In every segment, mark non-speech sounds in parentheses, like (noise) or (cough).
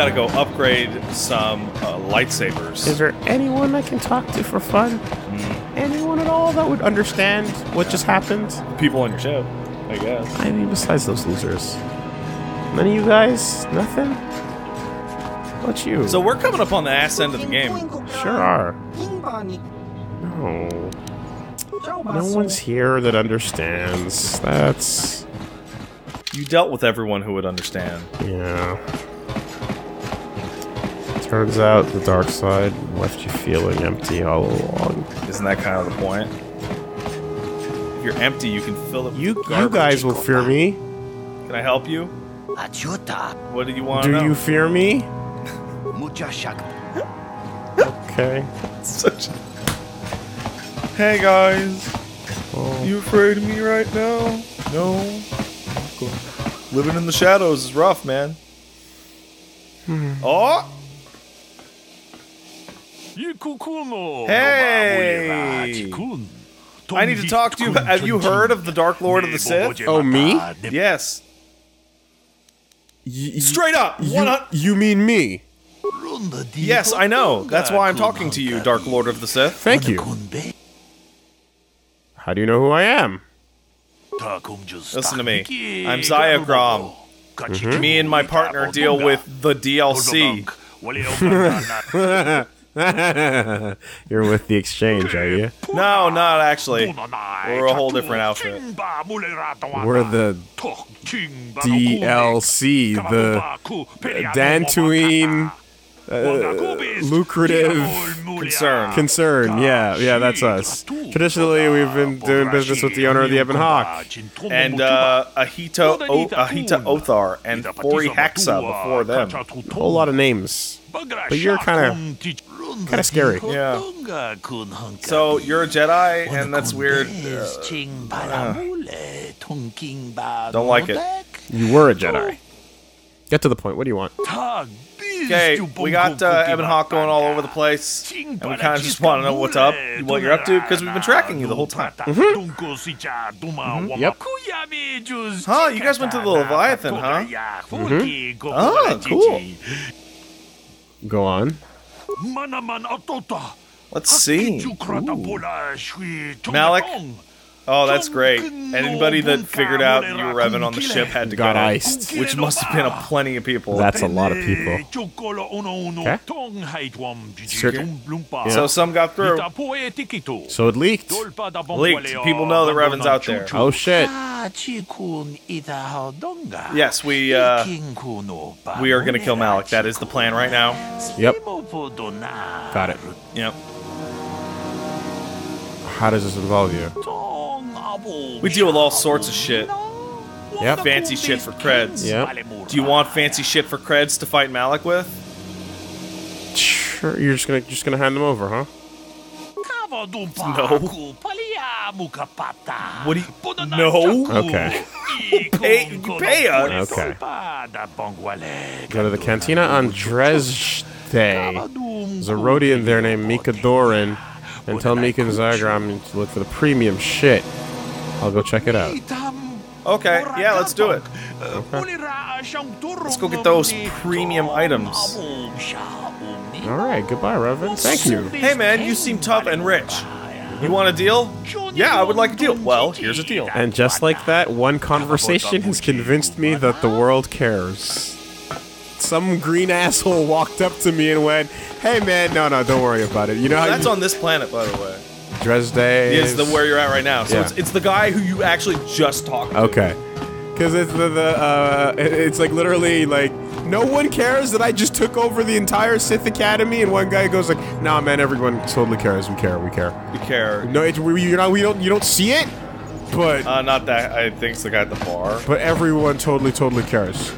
gotta go upgrade some uh, lightsabers. Is there anyone I can talk to for fun? Mm. Anyone at all that would understand what just happened? People on your ship, I guess. I mean, besides those losers. None of you guys? Nothing? What about you? So we're coming up on the ass end of the game. Sure are. No. No one's here that understands. That's. You dealt with everyone who would understand. Yeah. Turns out the dark side left you feeling empty all along. Isn't that kind of the point? If you're empty, you can fill it with You, you guys will fear me. Can I help you? Achuta, What do you want to Do know? you fear me? mucha shak. Okay. (laughs) Such. Hey guys, Well, you afraid of me right now? No. Cool. Living in the shadows is rough, man. Hmm. Oh, Hey! I need to talk to you. Have you heard of the Dark Lord of the Sith? Oh, me? Yes. y- Straight up. you, One hun- you mean me? Yes, I know. That's why I'm talking to you, Dark Lord of the Sith. Thank you. How do you know who I am? Listen to me. I'm Zaya Grom. Mm-hmm. Me and my partner deal with the DLC. (laughs) (laughs) You're with the exchange, are you? No, not actually. We're a whole different outfit. We're the DLC, the Dantooine uh, lucrative Concern. concern. Yeah, yeah, that's us. Traditionally, we've been doing business with the owner of the Ebon Hawk. And uh, Ahito, o- Ahita Othar and Fori Hexa before them. A whole lot of names. But you're kind of kind of scary. Yeah. So you're a Jedi, and that's weird. Uh, don't like it. You were a Jedi. Get to the point. What do you want? Okay, we got uh, Ebon Hawk going all over the place, and we kind of just want to know what's up, what you're up to, because we've been tracking you the whole time. Yep. Huh? You guys went to the Leviathan, huh? Oh, cool. Go on. Let's see. Malak? Oh, that's great. Anybody that figured out you were Revan on the ship had to Got go. iced. Which must have been a plenty of people. That's a lot of people. Okay. so some got through. So it leaked. Leaked. People know the Revan's out there. Oh shit. Yes, we uh, we are gonna kill Malak. That is the plan right now. Yep. Got it. Yep. How does this involve you? We deal with all sorts of shit. Yep. Fancy shit for creds. Yep. Do you want fancy shit for creds to fight Malak with? Sure. You're just gonna just gonna hand them over, huh? No. What do you? No. Okay. (laughs) Pay, you pay us. Okay. Go to the Cantina on Dreshdae. There's a Rodian there named Mika Doran. And tell Mika and Zygram to look for the premium shit. I'll go check it out. Okay. Yeah, let's do it. Let's go get those premium items. Alright, goodbye, Reverend. Thank you. Hey man, you seem tough and rich. You want a deal? Yeah, I would like a deal. Well, here's a deal. And just like that, one conversation has convinced me that the world cares. Some green asshole walked up to me and went, Hey man, no, no, don't worry about it. You know how That's you, on this planet, by the way. Dreshdae Is the where you're at right now. So Yeah. it's, it's the guy who you actually just talked to. Okay. Because it's the, the uh, it- it's like literally like no one cares that I just took over the entire Sith Academy, and one guy goes like, "Nah, man, everyone totally cares. We care. We care." You care. No, it's, we, you're not. We don't. You don't see it, but Uh, not that. I think it's the guy at the bar. but everyone totally totally cares.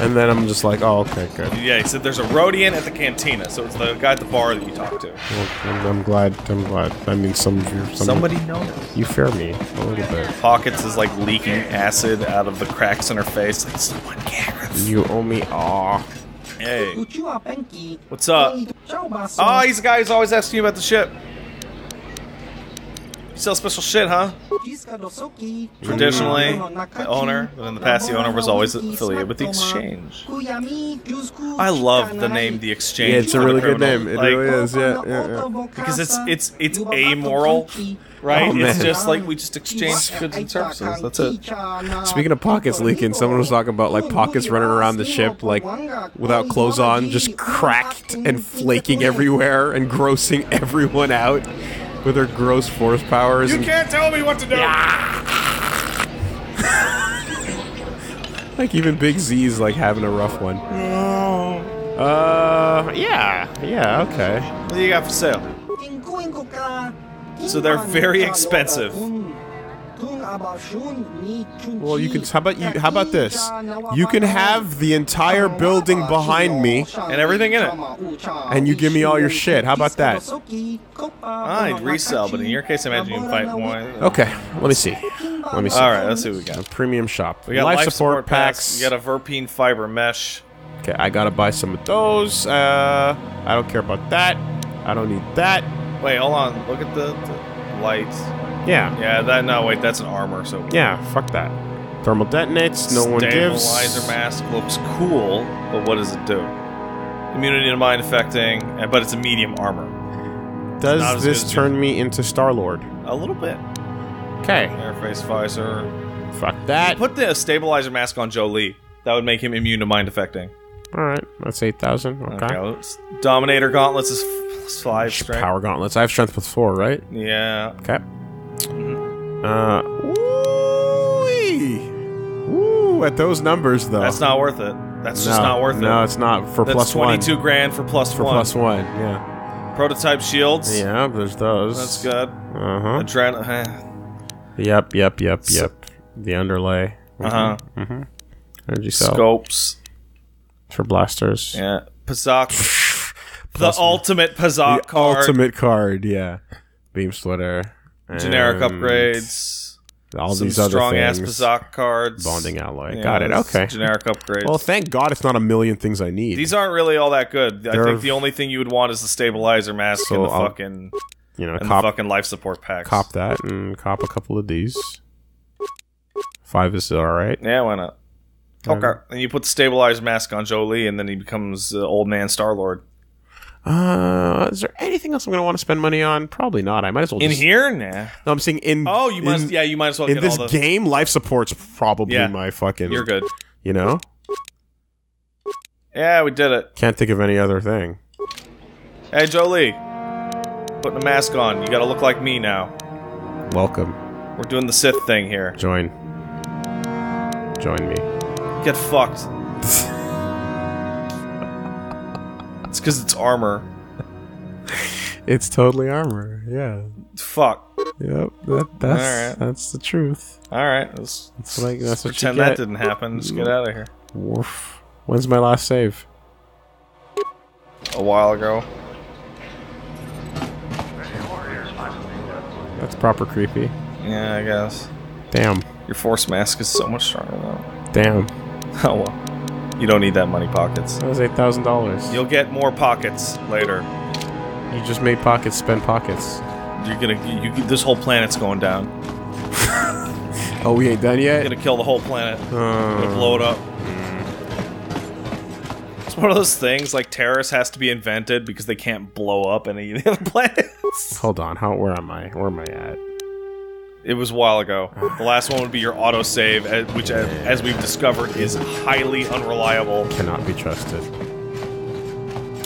And then I'm just like, "Oh, okay, good." Yeah, he said there's a Rodian at the cantina, so it's the guy at the bar that you talked to. Well, I'm, I'm glad. I'm glad. I mean, some of you, some, Somebody knows. you fear me a little bit. Pockets is like leaking acid out of the cracks in her face. Like someone cares. You owe me. Aw. Hey, what's up? Oh, ah, he's the guy who's always asking you about the ship. Sell special shit, huh? Traditionally, the owner, but in the past, the owner was always affiliated with the exchange. I love the name The Exchange. Yeah, it's a really good name. It Like, really is. Yeah, yeah, yeah. because it's it's it's amoral, right? Oh, it's just like we just exchange goods and services. That's it. Speaking of pockets leaking, someone was talking about like pockets running around the ship like without clothes on, just cracked and flaking everywhere and grossing (laughs) everyone out with their gross force powers. and, can't tell me what to do. (laughs) like even Big Z's like having a rough one. Uh, yeah, yeah, okay. What do you got for sale? So they're very expensive. Well, you can. How about you? How about this? You can have the entire building behind me, And everything in it. and you give me all your shit. How about that? I'd resell, but in your case, I imagine you can fight one. Okay, let me see. Let me see. All right, let's see what we got. A Premium shop. We got life, support, packs. You got a Verpine fiber mesh. Okay, I gotta buy some of those. Uh, I don't care about that. I don't need that. Wait, hold on. Look at the, the lights. Yeah, Yeah, that. No, wait, that's an armor. So yeah. Fuck that. Thermal detonates. No one gives. Stabilizer mask looks cool, but what does it do? Immunity to mind affecting, but it's a medium armor. Does this as turn me into Star Lord? A little bit. Okay. Interface visor. Fuck that. Put the stabilizer mask on Jolee. That would make him immune to mind affecting. All right, that's eight thousand. Okay. Okay. Dominator gauntlets is f- plus five strength. Power gauntlets. I have strength with four, right? Yeah. Okay. Uh. Woo-wee. Woo! At those numbers, though. That's not worth it. That's just not worth it. No, it's not for That's plus one. 22 grand for plus For one. plus one, yeah. Prototype shields. Yeah, there's those. That's good. Uh huh. Adrenaline. Yep, yep, yep, yep. The underlay. Uh huh. Energy cell Scopes. for blasters. Yeah. Pazaak. (laughs) the ultimate Pazaak The card. ultimate card, yeah. Beam splitter. Generic and upgrades. All some these other strong ass. Pazaak cards. Bonding alloy. Yeah, Got it. Okay. Generic upgrades. Well, thank God it's not a million things I need. These aren't really all that good. I They're- think the only thing you would want is the stabilizer mask So and the I'll- fucking you know, and cop, the fucking life support packs. cop that and cop a couple of these. Five is all right. Yeah, why not? Okay. And you put the stabilizer mask on Jolee, and then he becomes uh, old man Star Lord. Uh, is there anything else I'm going to want to spend money on? Probably not. I might as well In just, here, nah. No, I'm saying in. Oh, you must. in, Yeah, you might as well In get this all the. game, life support's probably Yeah. my fucking. You're good. You know, Yeah, we did it. can't think of any other thing. Hey, Jolee, putting a mask on. You got to look like me now. Welcome, We're doing the Sith thing here. join, join me. Get fucked. Because it's armor. (laughs) It's totally armor. Yeah. Fuck. Yep. That, that's Alright. that's the truth. All right, let's That's what I, that's what pretend that didn't happen. Just get out of here. Woof. When's my last save? A while ago. That's proper creepy. Yeah, I guess. Damn. Your force mask is so much stronger though. Damn. (laughs) Oh well. You don't need that money pockets. That was eight thousand dollars. You'll get more pockets later. You just made pockets spend pockets. You're gonna. You, this whole planet's going down. (laughs) Oh, we ain't done You're yet. gonna kill the whole planet. You're gonna Uh, blow it up. It's one of those things like terrorists has to be invented because they can't blow up any of the other (laughs) planets. hold on. How? Where am I? Where am I at? It was a while ago. The last one would be your autosave, uh, which, uh, as we've discovered, is highly unreliable. Cannot be trusted.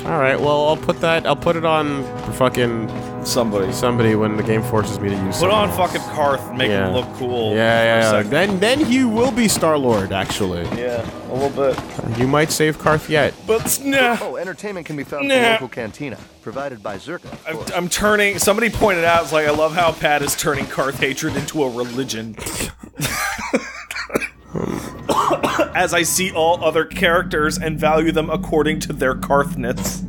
All right. Well, I'll put that. I'll put it on fucking Somebody. somebody when the game forces me to use. Put on something fucking else. Carth make Yeah. him look cool. Yeah, yeah, yeah. Then, then he will be Star Lord. Actually, Yeah, a little bit. you might save Carth yet. But nah. Oh, entertainment can be found Nah. at the local cantina, provided by Zerka. I'm. I'm turning. Somebody pointed out, it's like, I love how Pat is turning Carth hatred into a religion. (laughs) As I see all other characters and value them according to their Carthness.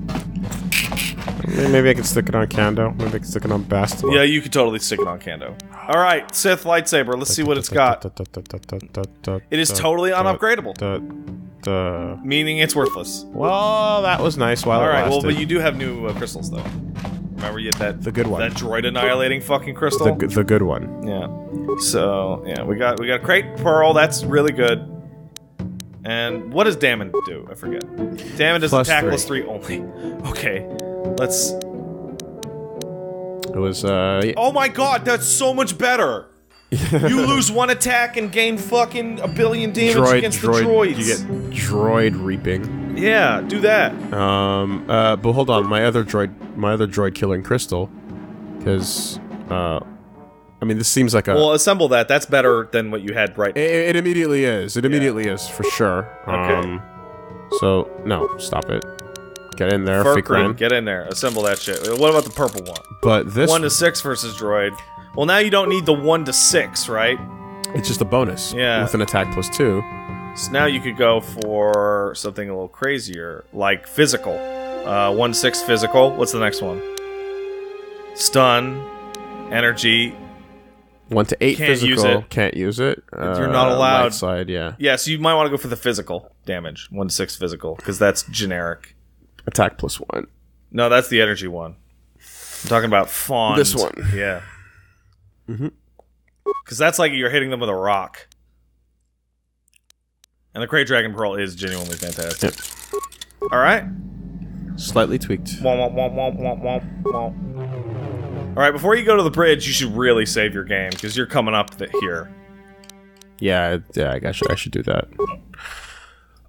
Maybe I could stick it on Kando. Maybe I could stick it on Bast. Yeah, you could totally stick it on Kando. All right, Sith lightsaber. Let's see what it's got. It is totally unupgradable, meaning it's worthless. well, that was nice while All right, well, but you do have new uh, crystals though. Remember you had that The good one. that droid annihilating fucking crystal. The, the good one. Yeah. So yeah, we got we got a Krayt pearl. That's really good. And what does Damon do? I forget. Damon does Plus attack three. plus three only. (laughs) Okay. Let's. It was, uh. Oh my god, that's so much better. (laughs) you lose one attack and gain fucking a billion damage droid, against droid. the droids. You get droid reaping. yeah, do that. Um, uh, but hold on, my other droid, my other droid killing crystal, because, uh, I mean, this seems like a. Well, assemble that. That's better than what you had right. it, it immediately is. It immediately is for sure. Okay. Um, so no, stop it. Get in there, Firkrann. cream, get in there. Assemble that shit. What about the purple one? But this, One to six versus droid. Well, now you don't need the one to six, right? it's just a bonus. Yeah. With an attack plus two. So now you could go for something a little crazier, like physical. Uh, one six physical. What's the next one? Stun, energy. One to eight Can't use physical. it. Can't use it. Uh, You're not allowed. Light side, yeah. Yeah, so you might want to go for the physical damage. One to six physical, because that's generic. Attack plus one. No, that's the energy one. I'm talking about fawn. This one. Yeah. Mm-hmm. Because that's like you're hitting them with a rock. And the Krayt Dragon Pearl is genuinely fantastic. All right. Slightly tweaked. Womp, womp, womp, womp, womp, womp. All right, before you go to the bridge, you should really save your game because you're coming up th- here. Yeah, yeah. I guess I should do that.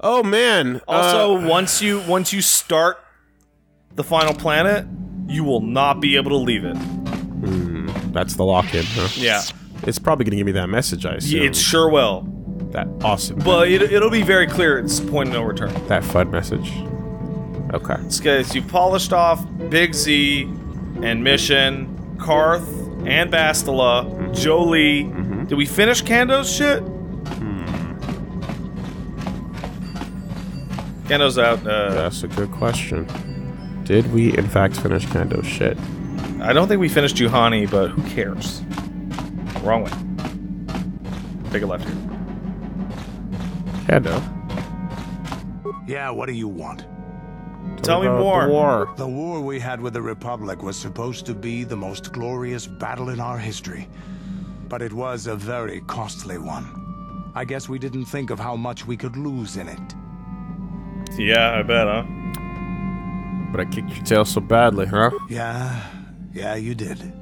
Oh man. Also, uh, once you once you start the final planet, you will not be able to leave it. that's the lock-in. Huh? Yeah, It's probably gonna give me that message. I assume. it sure will. that awesome. But it, it'll be very clear. It's point of no return. that FUD message. Okay. This guys, you polished off Big Z and Mission, Carth and Bastila, Jolee. Did we finish Kando's shit? Kando's out. Uh, That's a good question. Did we in fact finish Kando's shit? I don't think we finished Juhani, but who cares? Wrong way. Take a left here. Kando. Yeah, what do you want? Tell me uh, more. The war. The war we had with the Republic was supposed to be the most glorious battle in our history. But it was a very costly one. I guess we didn't think of how much we could lose in it. Yeah, I bet, huh? But I kicked your tail so badly, huh? Yeah, yeah, you did.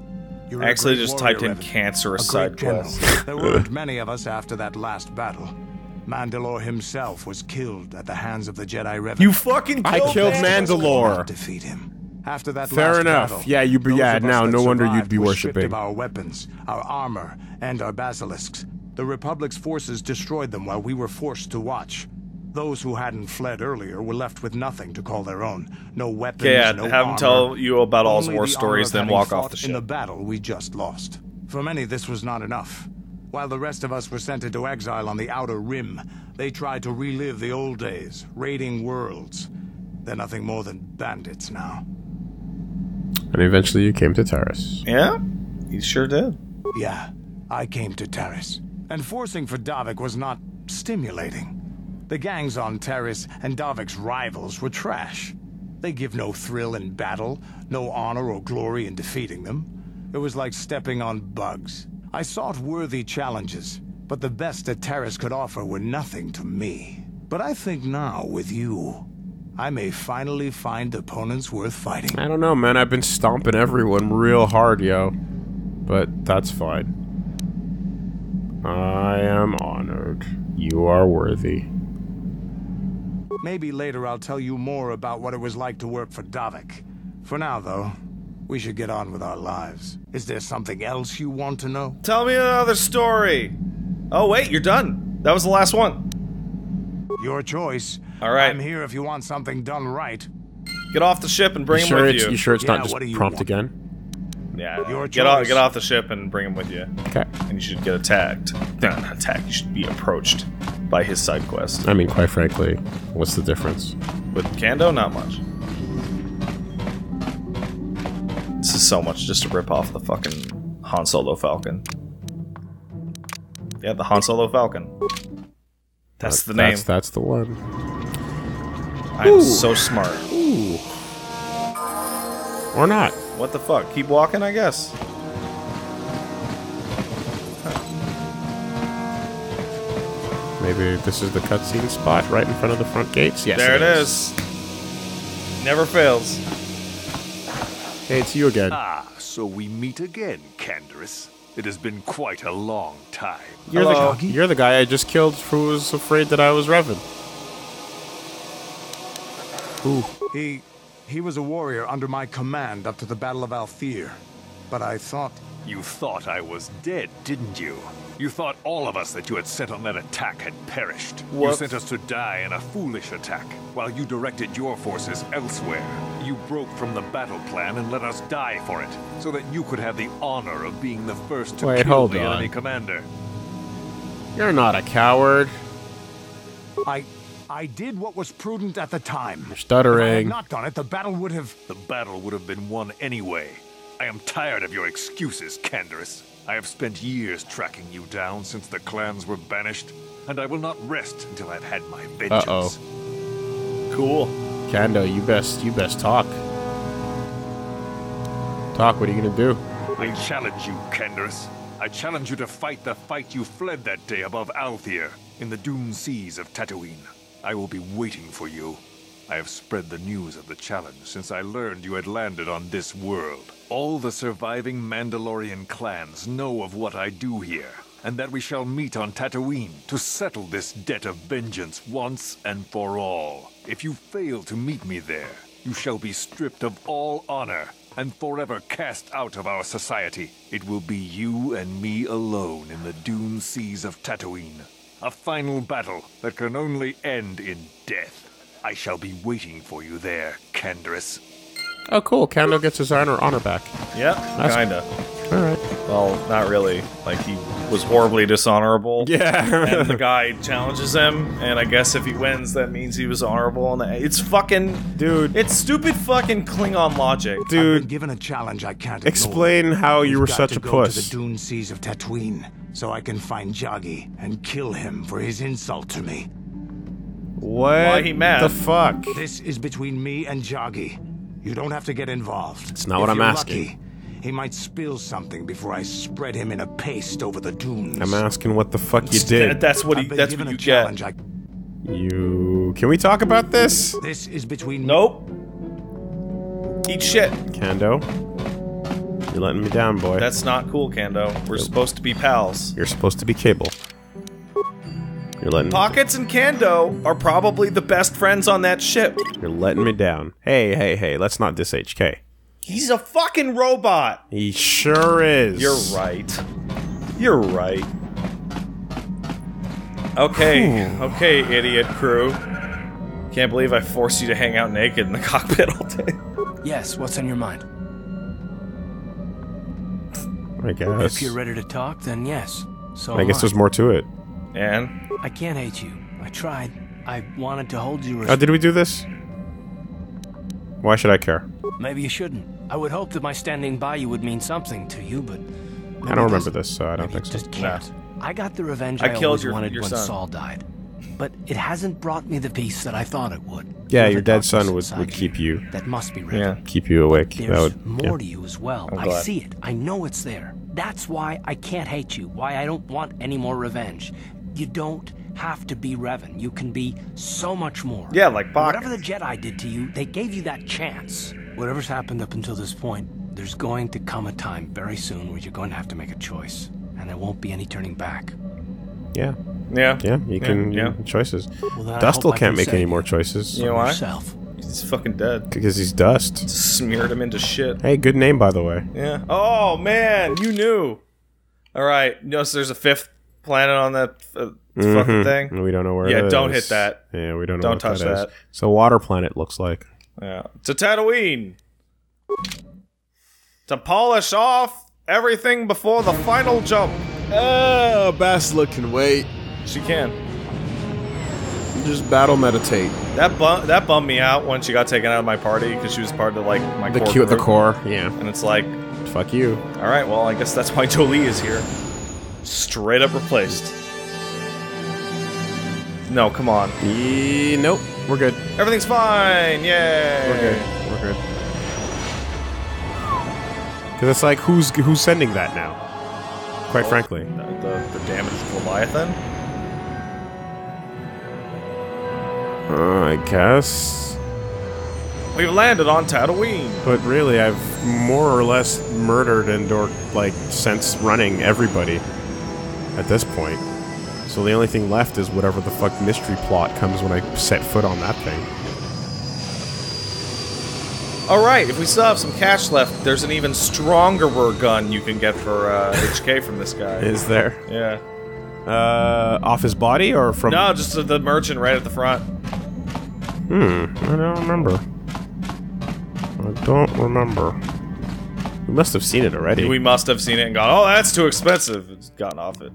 You were I a actually just typed in cancerous a side quest. there weren't (laughs) many of us after that last battle. Mandalore himself was killed at the hands of the Jedi Revan. You fucking I killed Mandalore. Mandalore. defeat him. After that Fair enough. battle, Yeah, you be- those yeah, now, no wonder you'd be were stripped worshipping. of our weapons, our armor, and our basilisks. The Republic's forces destroyed them while we were forced to watch. Those who hadn't fled earlier were left with nothing to call their own. No weapons, Yeah, no have him armor. tell you about all his war stories, then walk off the the In the battle we just lost. For many, this was not enough. While the rest of us were sent into exile on the Outer Rim, they tried to relive the old days, raiding worlds. They're nothing more than bandits now. And eventually you came to Taris. Yeah, he sure did. Yeah, I came to Taris. And forcing for Davik was not stimulating. The gangs on Taris and Davik's rivals were trash. They give no thrill in battle, no honor or glory in defeating them. It was like stepping on bugs. I sought worthy challenges, but the best that Taris could offer were nothing to me. But I think now, with you, I may finally find opponents worth fighting. I don't know, man. I've been stomping everyone real hard, yo. But that's fine. I am honored. You are worthy. Maybe later I'll tell you more about what it was like to work for Davik. For now, though, we should get on with our lives. Is there something else you want to know? Tell me another story. Oh wait, you're done. That was the last one. Your choice. All right. I'm here if you want something done right. Get off the ship and bring you him sure with it's you. you sure it's Yeah, not what just you prompt want? again? Yeah, Your get off, choice. get off the ship and bring him with you. Okay. And you should get attacked. No, not attacked. You should be approached by his side quest. I mean, quite frankly, what's the difference? With Kando, not much. This is so much just to rip off the fucking Han Solo Falcon. Yeah, the Han Solo Falcon. That's the name. That's, that's the one. I'm so smart. Or not. What the fuck? Keep walking, I guess. Maybe this is the cutscene spot right in front of the front gates. Yes, there it is. Never fails. Hey, it's you again. Ah, so we meet again, Canderous. It has been quite a long time. You're Hello. the you're the guy I just killed who was afraid that I was Revan. Ooh, He he was a warrior under my command up to the Battle of Althir. But I thought You thought I was dead, didn't you? You thought all of us that you had sent on that attack had perished. You sent us to die in a foolish attack, while you directed your forces elsewhere. You broke from the battle plan and let us die for it, so that you could have the honor of being the first to Wait, kill hold the on. enemy commander. you're not a coward. I I did what was prudent at the time. You're If I had stuttering. not done it, the battle would have The battle would have been won anyway. I am tired of your excuses, Canderous. I have spent years tracking you down since the clans were banished, and I will not rest until I've had my vengeance. Uh-oh. Cool. Kando, you best you best talk. Talk. What are you gonna do? I challenge you, Canderous. I challenge you to fight the fight you fled that day above Althir, in the dune seas of Tatooine. I will be waiting for you. I have spread the news of the challenge since I learned you had landed on this world. All the surviving Mandalorian clans know of what I do here, and that we shall meet on Tatooine to settle this debt of vengeance once and for all. If you fail to meet me there, you shall be stripped of all honor and forever cast out of our society. It will be you and me alone in the dune seas of Tatooine. A final battle that can only end in death. I shall be waiting for you there, Canderous. Oh, cool. Kando gets his honor honor back. Yeah, That's- kinda. All right. Well, not really. Like he was horribly dishonorable. (laughs) Yeah. and the guy challenges him, and I guess if he wins, that means he was honorable. And it's fucking, Dude. it's stupid fucking Klingon logic. I've been Dude, given a challenge I can't ignore. explain how you We've were got such to a go puss. to the dune seas of Tatooine so I can find Jagi and kill him for his insult to me. What Why he mad? the fuck? This is between me and Jagi. You don't have to get involved. It's not If what I'm you're asking. Lucky, he might spill something before I spread him in a paste over the dunes. I'm asking what the fuck you That- did. that's what he. I've been That's what a you get. challenge. I, You can we talk about this? this is between Nope. Eat shit. Kando, you're letting me down, boy. That's not cool, Kando. We're supposed to be pals. You're supposed to be Cable. You're letting Pockets and Kando are probably the best friends on that ship. you're letting me down. Hey, hey, hey! Let's not diss HK. He's a fucking robot. He sure is. You're right. You're right. Okay, okay, idiot crew. Can't believe I forced you to hang out naked in the (laughs) cockpit all day. Yes, what's on your mind? I guess. If you're ready to talk, then yes. So I am guess there's more to it. And I can't hate you. I tried. I wanted to hold you. Oh, did we do this? Why should I care? Maybe you shouldn't. I would hope that my standing by you would mean something to you, but I don't remember this, so I don't think so. just can't. I got the revenge I I, always your- wanted your when son. Saul died, but it hasn't brought me the peace that I thought it would. Yeah, your dead son would, would keep you That must be yeah, keep you awake. There's that would more yeah. to you as well. I'm I glad. see it. I know it's there. That's why I can't hate you. Why I don't want any more revenge. You don't have to be Revan. You can be so much more. yeah, like Whatever the Jedi did to you, they gave you that chance. Whatever's happened up until this point, there's going to come a time very soon where you're going to have to make a choice. And there won't be any turning back. Yeah, Yeah, yeah. You can yeah. choices. Well, then Dustil can't can make any more choices You know why? Yourself. He's fucking dead. because he's dust. Smeared him into shit. Hey, good name by the way. Yeah. Oh man, you knew. All right. Notice there's a fifth planet on that uh, fucking thing. We don't know where. Yeah, it don't is. hit that. Yeah, we don't know. Don't what touch that. is. that. So water planet looks like. Yeah. To Tatooine. To polish off everything before the final jump. Oh, Basilisk can wait. She can. Just battle meditate. That bum that bummed me out when she got taken out of my party because she was part of like my The core cute, the core. Yeah. And it's like, Fuck you. all right, well, I guess that's why (laughs) Jolee is here. Straight up replaced. No, come on. E- nope. We're good. Everything's fine. Yay. We're good. We're good. Because it's like, who's who's sending that now? Quite frankly. The, the, the damaged Leviathan? Uh, I guess. We've landed on Tatooine. But really, I've more or less murdered and or like since running everybody at this point. So the only thing left is whatever the fuck mystery plot comes when I set foot on that thing. Alright, if we still have some cash left, there's an even stronger gun you can get for uh, (laughs) HK from this guy. Is there? Yeah. Uh, off his body or from? No, just the merchant right at the front. Hmm, I don't remember. I don't remember. We must have seen it already. We must have seen it and gone, oh, that's too expensive. It's gotten off it.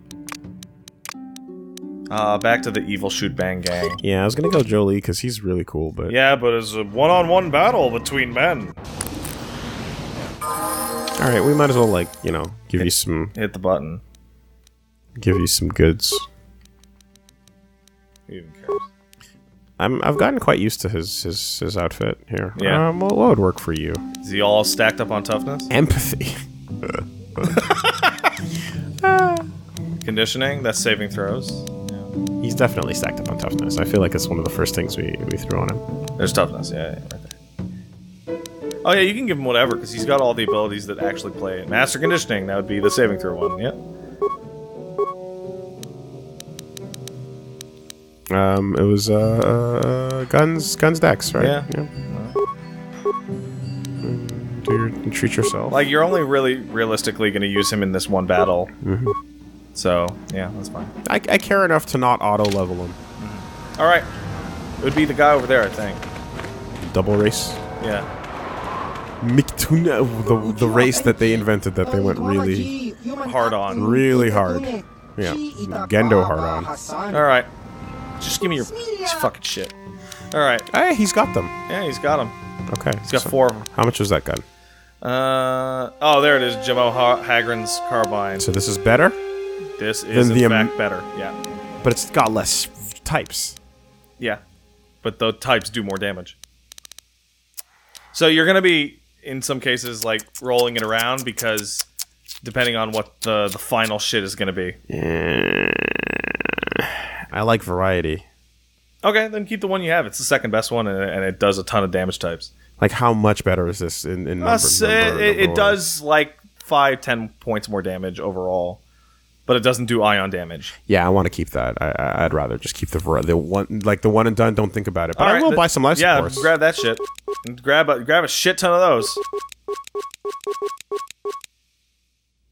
Uh, back to the evil shoot bang gang. yeah, I was gonna go Jolee because he's really cool, but Yeah, but it's a one-on-one battle between men. all right, we might as well like you know give you some Hit the button. give you some goods. Cares? I'm I've gotten quite used to his his his outfit here. Yeah. Um, what, what would work for you? Is he all stacked up on toughness? Empathy. (laughs) Conditioning? That's saving throws. He's definitely stacked up on toughness. I feel like it's one of the first things we we threw on him. There's toughness, yeah, yeah, right there. Oh yeah, you can give him whatever, because he's got all the abilities that actually play. Master Conditioning, that would be the saving throw one, yeah. Um, it was uh, uh guns guns decks, right? Yeah. Mm, Do your, treat yourself. Like, you're only really realistically going to use him in this one battle. So, yeah, that's fine. I, I care enough to not auto level him. Alright. It would be the guy over there, I think. Double race. Yeah. Miktuna, the the race that they invented that they went really Hard on. really hard. Yeah, Gendo hard on. Alright. Just give me your fucking shit. Alright. Hey, he's got them. Yeah, he's got them. Okay, He's got so four of them. How much was that gun? Uh, oh, there it is. Jimmo ha- Hagren's carbine. So this is better, This is, in the, um, fact, better. Yeah. but it's got less types. Yeah. But the types do more damage. So you're going to be, in some cases, like, rolling it around because depending on what the, the final shit is going to be. I like variety. Okay, then keep the one you have. It's the second best one, and, and it does a ton of damage types. Like how much better is this in, in number? Uh, number- it, number it, it does, like, five, ten points more damage overall. But it doesn't do ion damage. Yeah, I want to keep that. I, I'd rather just keep the the one like the one and done. Don't think about it. But I Alright, will buy some life Yeah, supports. grab that shit. Grab a grab a shit ton of those.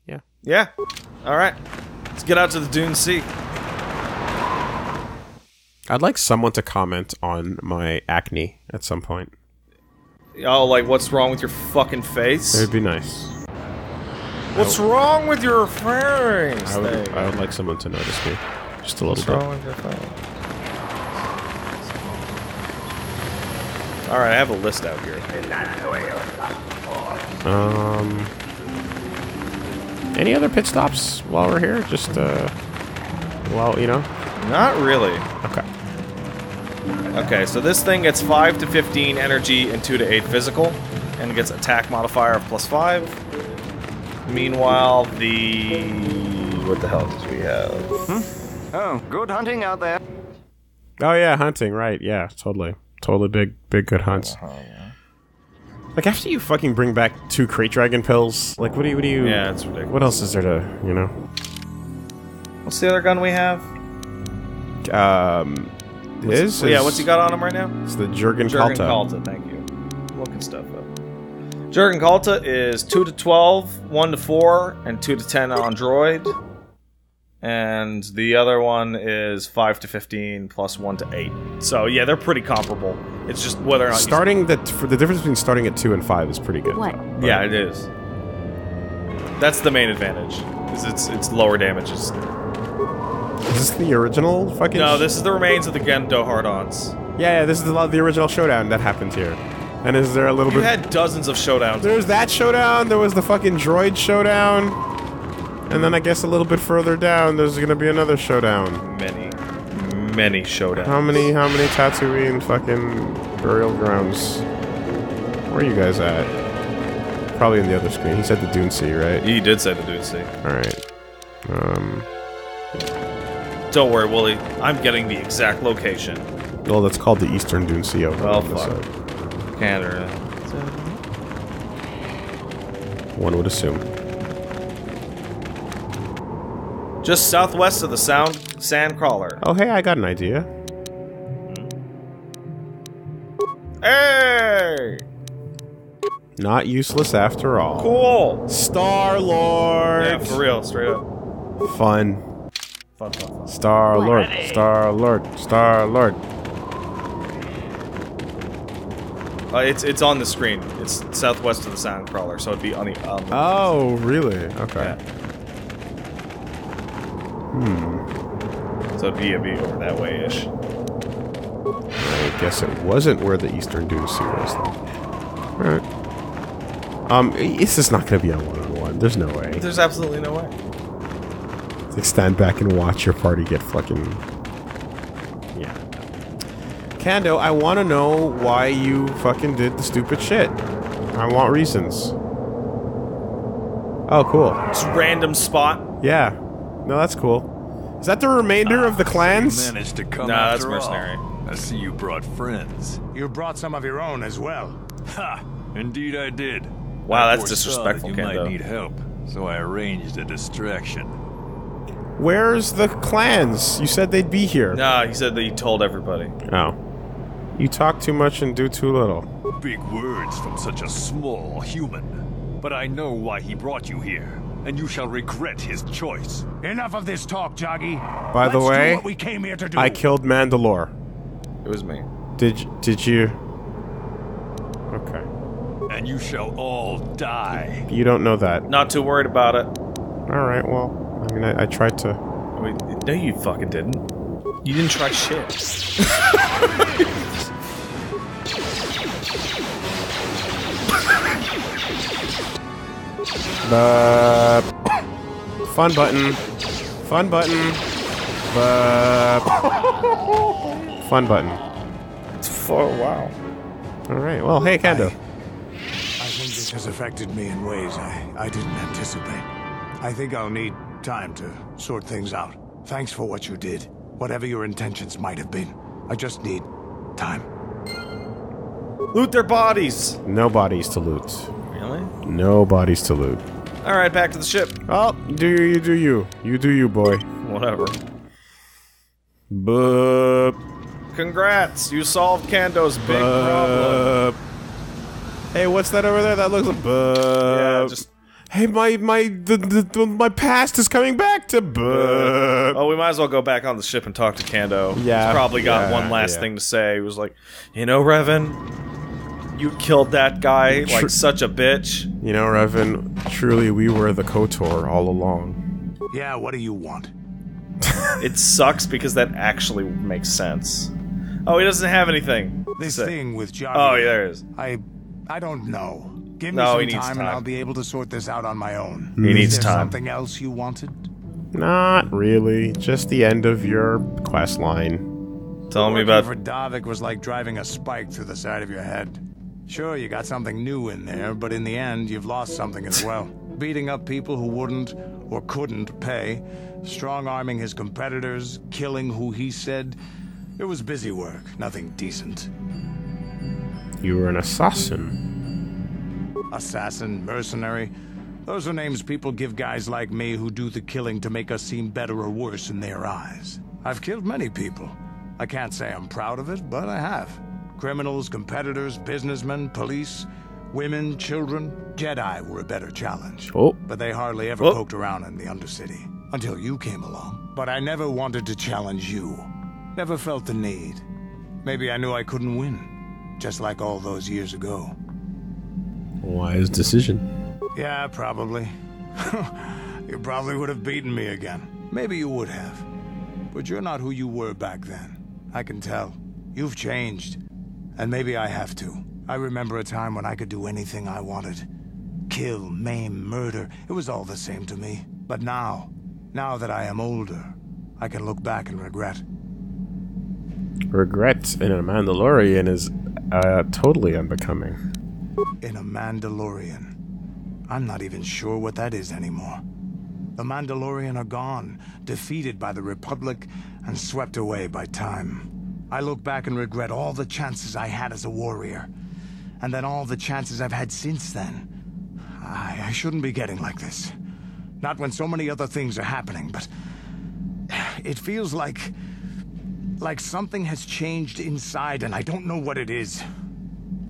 Yeah. Yeah. All right. Let's get out to the Dune Sea. I'd like someone to comment on my acne at some point. Oh, like what's wrong with your fucking face? It'd be nice. What's wrong with your face? I would, There you go. I would like someone to notice me, just a little What's bit. wrong with your face? All right, I have a list out here. Um, any other pit stops while we're here? Just uh, well, you know. Not really. Okay. Okay, so this thing gets 5 to 15 energy and 2 to 8 physical, and it gets attack modifier of plus 5. Meanwhile, the. What the hell does we have? Hmm? Oh, good hunting out there. Oh yeah, hunting. Right. Yeah. Totally. Totally big, big good hunts. Like after you fucking bring back two Krayt dragon pills, like what do you, what do you? Yeah, it's ridiculous. What else is there to, you know? What's the other gun we have? Um, his yeah, what's he got on him right now? It's the Jurgan Jurgan Kalta. Kalta, thank you. Looking stuff up. Jurgan Kalta is 2 to 12, 1 to 4, and 2 to 10 on droid. And the other one is 5 to 15 plus 1 to 8. So yeah, they're pretty comparable. It's just whether or not Starting the for the difference between starting at two and five is pretty good. What? though. Yeah, it is. That's the main advantage. Is it's it's lower damages. Is this the original fucking? No, this is the remains of the Gendo hard-ons. Yeah, yeah, this is the, the original showdown that happened here. And is there a little You bit? had dozens of showdowns. There's that showdown. There was the fucking droid showdown. And then I guess a little bit further down, there's gonna be another showdown. Many, many showdowns. How many? How many Tatooine fucking burial grounds? Where are you guys at? probably in the other screen. He said the Dune Sea, right? He did say the dude see. All right. Um, Don't worry, Wooly. I'm getting the exact location. well, that's called the Eastern Dune Sea over Well, on this fuck. side. Canada. One would assume. Just southwest of the sound sand crawler. Oh, hey, I got an idea. Hey! Not useless after all. Cool! Star Lord. Yeah, for real, straight up. Fun. Fun, fun, fun. Star Lord. Star Lord. Star Lord. Uh, it's it's on the screen. It's southwest of the sound crawler, so it'd be on the. Um, Oh, really? Okay. yeah. So it'd be, it'd be over that way ish. I guess it wasn't where the Eastern Dune Sea was. Then. Alright. Um, this is not going to be a one-on-one. There's no way. There's absolutely no way. Like, stand back and watch your party get fucking... Yeah. Kando, I want to know why you fucking did the stupid shit. I want reasons. Oh, cool. Just random spot. Yeah. No, that's cool. Is that the remainder of the ah, You clans? managed to come Nah, that's after all. mercenary. I see you brought friends. You brought some of your own as well. Ha! Indeed I did. Wow, I that's disrespectful, that you Kendo. might need help, so I arranged a distraction. Where's the clans? You said they'd be here. Nah, he said that he told everybody. Oh. You talk too much and do too little. Big words from such a small human. But I know why he brought you here, and you shall regret his choice. Enough of this talk, Jagi. By the Let's do way, what we came here to do. I killed Mandalore. It was me. Did did you? Okay. And you shall all die. You don't know that. Not too worried about it. All right. Well, I mean, I, I tried to. I mean, no, you fucking didn't. You didn't try shit. (laughs) Bup. Fun button. Fun button. Bup. (laughs) Fun button. Oh wow. All right. Well, hey, Kendo. I think this has affected me in ways I, I didn't anticipate. I think I'll need time to sort things out. Thanks for what you did. Whatever your intentions might have been. I just need time. Loot their bodies. No bodies to loot. Really? No bodies to loot. All right, back to the ship. Oh, do you, you do you. You do you, boy. Whatever. Bup. Congrats, you solved Kando's big problem. Hey, what's that over there? That looks like bup. Yeah, just. Hey, my my the, the, the, my past is coming back to bup. Oh, we might as well go back on the ship and talk to Kando. Yeah, He's probably got yeah, one last yeah. thing to say. He was like, you know, Revan, you killed that guy like such a bitch. You know, Revan, truly we were the KOTOR all along. Yeah, what do you want? (laughs) It sucks because that actually makes sense. Oh, he doesn't have anything. This thing with Jagi. Oh, yeah, there it is. I I don't know. Give me No, some he needs time, and time. I'll be able to sort this out on my own. He needs there time. something else you wanted? Not really, just the end of your quest line. Tell me Working about. for Davik was like driving a spike through the side of your head. Sure, you got something new in there, but in the end, you've lost something as well. (laughs) Beating up people who wouldn't or couldn't pay, strong arming his competitors, killing who he said. It was busy work, nothing decent. You were an assassin. Assassin, mercenary. Those are names people give guys like me who do the killing to make us seem better or worse in their eyes. I've killed many people. I can't say I'm proud of it, but I have. Criminals, competitors, businessmen, police, women, children. Jedi were a better challenge. Oh. But they hardly ever Oh. poked around in the Undercity. Until you came along. But I never wanted to challenge you. Never felt the need. Maybe I knew I couldn't win. Just like all those years ago. Wise decision. Yeah, probably. (laughs) you probably would have beaten me again. Maybe you would have. But you're not who you were back then. I can tell. You've changed. And maybe I have to. I remember a time when I could do anything I wanted. Kill, maim, murder. It was all the same to me. But now, now that I am older, I can look back and regret. Regret in a Mandalorian is uh, totally unbecoming. In a Mandalorian. I'm not even sure what that is anymore. The Mandalorian are gone, defeated by the Republic and swept away by time. I look back and regret all the chances I had as a warrior, and then all the chances I've had since then. I, I shouldn't be getting like this. Not when so many other things are happening, but it feels like like something has changed inside and I don't know what it is.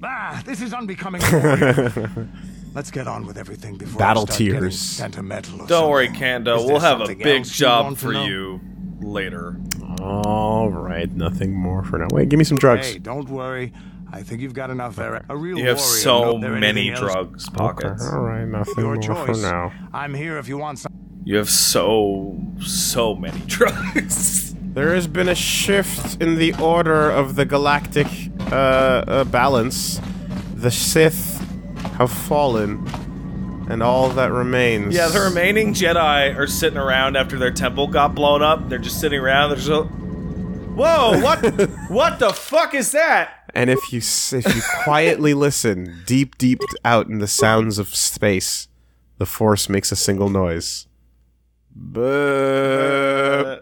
Ah, this is unbecoming. (laughs) Let's get on with everything before Battle I start getting tears. sentimental. or Don't worry, something. Kando. Is We'll have a big else you job for know? you later. All right, nothing more for now. Wait, give me some drugs. Hey, don't worry. I think you've got enough there. A real You have warrior so many anything else. drugs Okay, all right, nothing Your more for choice. now. I'm here if you want some. You have so so many (laughs) drugs. There has been a shift in the order of the galactic uh, uh, balance. The Sith have fallen, and all that remains. yeah, the remaining Jedi are sitting around after their temple got blown up. They're just sitting around. They're just. Whoa! What? (laughs) what the fuck is that? And if you if you quietly (laughs) listen, deep deep out in the sounds of space, the Force makes a single noise. Boo.